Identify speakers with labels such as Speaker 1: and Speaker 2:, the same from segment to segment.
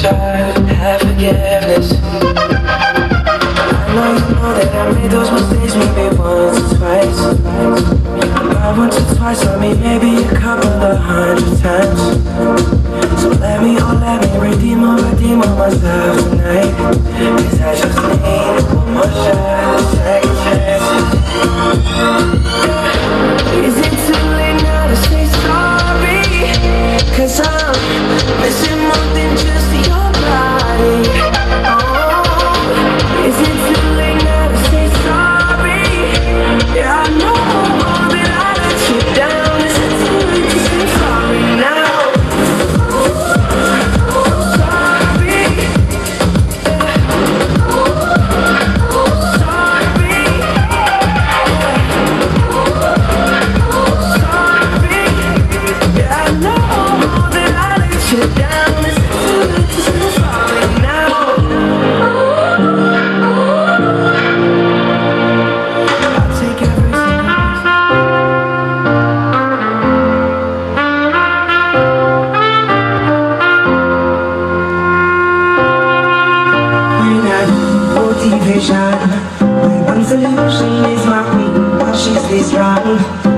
Speaker 1: child, have forgiveness. I know you know that I made those mistakes maybe once or twice. About once or twice, I me, maybe a couple of hundred times. So let me, oh let me redeem or redeem on myself tonight. Cause I just need one more shot, second chance. Is it She's run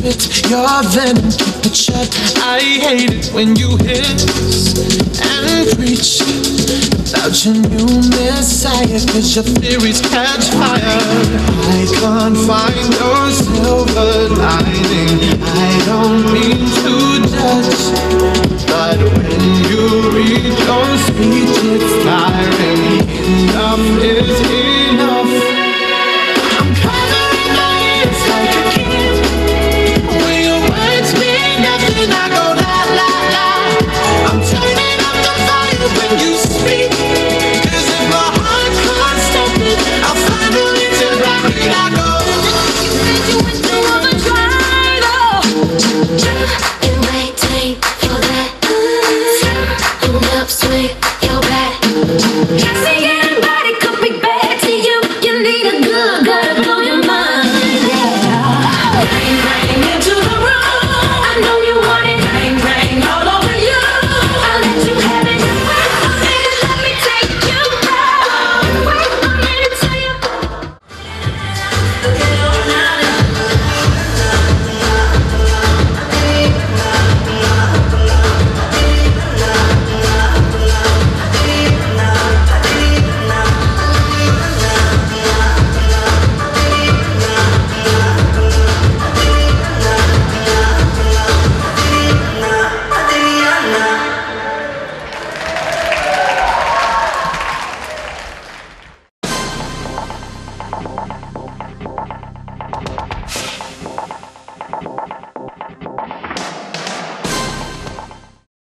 Speaker 1: spit your venom, but shut. I hate it
Speaker 2: when you hiss and
Speaker 3: preach
Speaker 2: about your new messiah, cause your theories catch fire. I can't find your silver lining. I
Speaker 4: don't mean to judge, but
Speaker 5: when you read your speech, it's tiring. Enough is